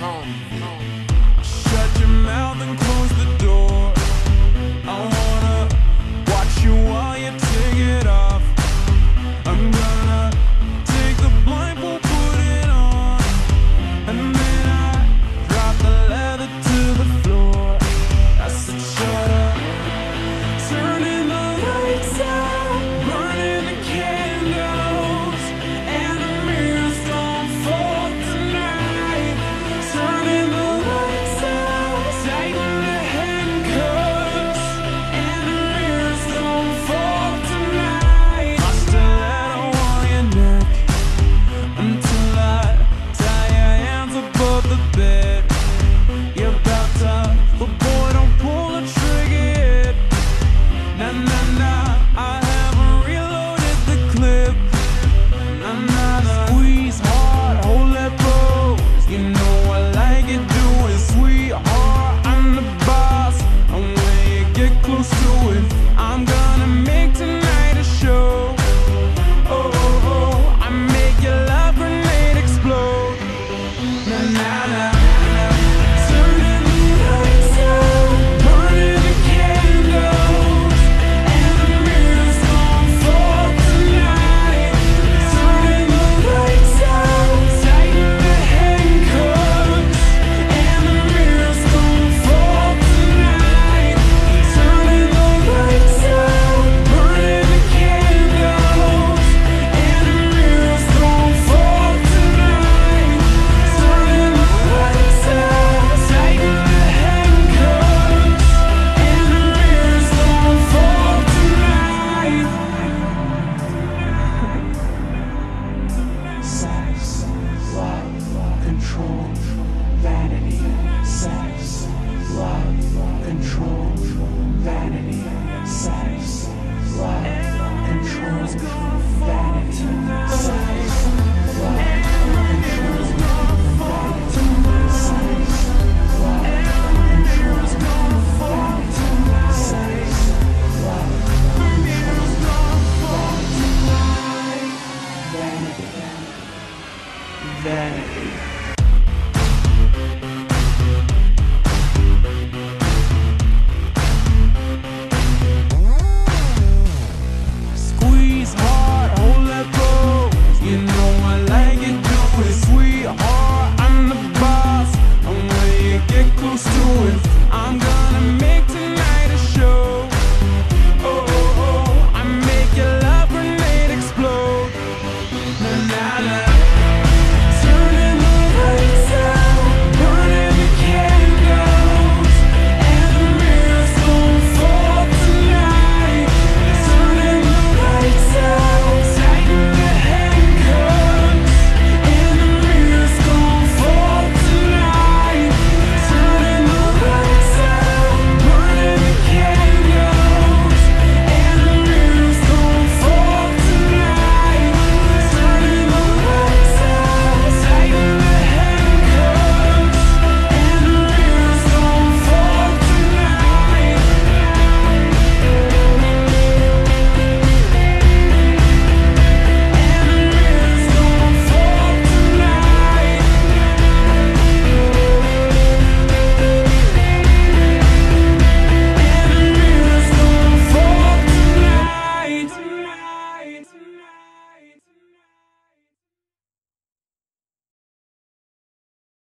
home. Shut your mouth and close. vanity